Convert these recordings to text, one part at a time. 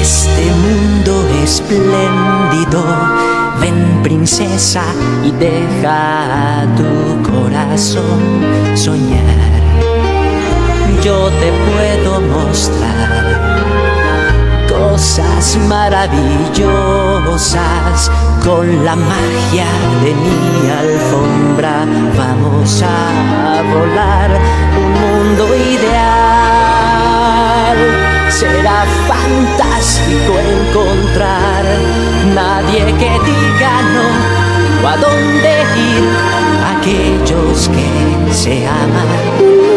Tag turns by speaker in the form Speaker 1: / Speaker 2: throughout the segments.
Speaker 1: este mundo espléndido. Ven princesa y deja tu corazón soñar. Yo te puedo mostrar cosas maravillosas con la magia de mi alfombra. Nadie que diga no o a dónde ir aquellos que se aman.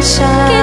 Speaker 2: 山